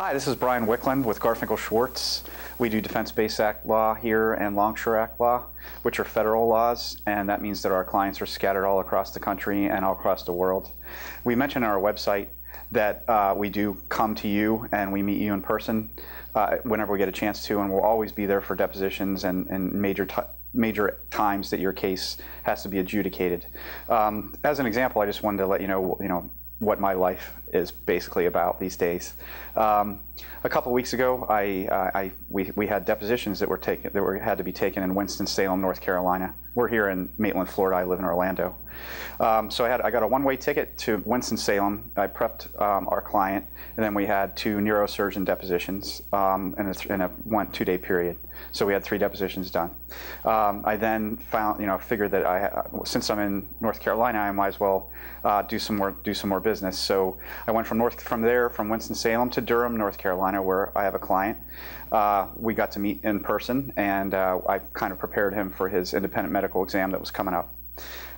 Hi, this is Brian Wiklendt with Garfinkel Schwartz. We do Defense Base Act law here and Longshore Act law, which are federal laws, and that means that our clients are scattered all across the country and all across the world. We mention on our website that uh, we do come to you and we meet you in person uh, whenever we get a chance to, and we'll always be there for depositions and, and major major times that your case has to be adjudicated. Um, as an example, I just wanted to let you know, you know, what my life is basically about these days. Um, a couple weeks ago, I, uh, I, we, we had depositions that were taken that were, had to be taken in Winston Salem, North Carolina. We're here in Maitland, Florida. I live in Orlando. Um, so I had I got a one-way ticket to Winston Salem. I prepped um, our client, and then we had two neurosurgeon depositions um, in a, in a one two-day period. So we had three depositions done. Um, I then found, you know, figured that I, since I'm in North Carolina, I might as well uh, do some more do some more business. So I went from north from there from Winston Salem to Durham, North Carolina, where I have a client. Uh, we got to meet in person, and uh, I kind of prepared him for his independent medical exam that was coming up.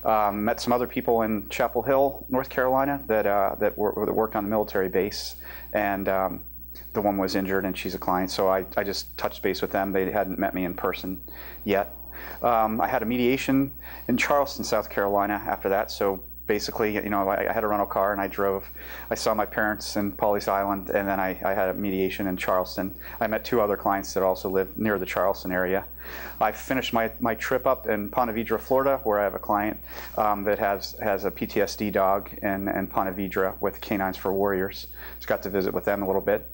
Um, met some other people in Chapel Hill, North Carolina, that uh, that, were, that, worked on the military base, and um, the one was injured, and she's a client. So I, I just touched base with them. They hadn't met me in person yet. Um, I had a mediation in Charleston, South Carolina after that. So basically, you know, I, I, had a rental car and I drove. I saw my parents in Pawleys Island, and then I, I, had a mediation in Charleston. I met two other clients that also live near the Charleston area. I finished my, my trip up in Ponte Vedra, Florida, where I have a client um, that has has a PTSD dog in, in Ponte Vedra with Canines for Warriors. Just got to visit with them a little bit.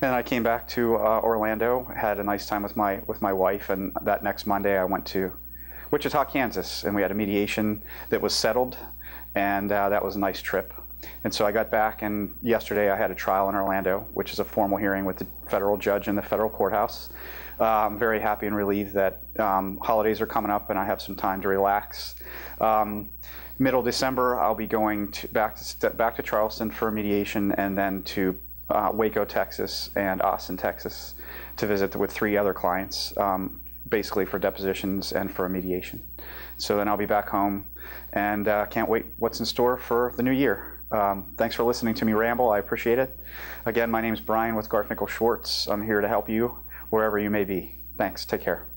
And I came back to uh, Orlando, had a nice time with my with my wife, and that next Monday I went to Wichita, Kansas, and we had a mediation that was settled and uh, that was a nice trip. And so I got back, and yesterday I had a trial in Orlando, which is a formal hearing with the federal judge in the federal courthouse. Uh, I'm very happy and relieved that um, holidays are coming up and I have some time to relax. Um, middle December, I'll be going to back to back to Charleston for mediation, and then to uh, Waco, Texas, and Austin, Texas, to visit with three other clients, um, basically for depositions and for a mediation. So then I'll be back home and uh, can't wait what's in store for the new year. Um, thanks for listening to me ramble. I appreciate it. Again, my name is Brian with Garfinkel Schwartz. I'm here to help you wherever you may be. Thanks. Take care.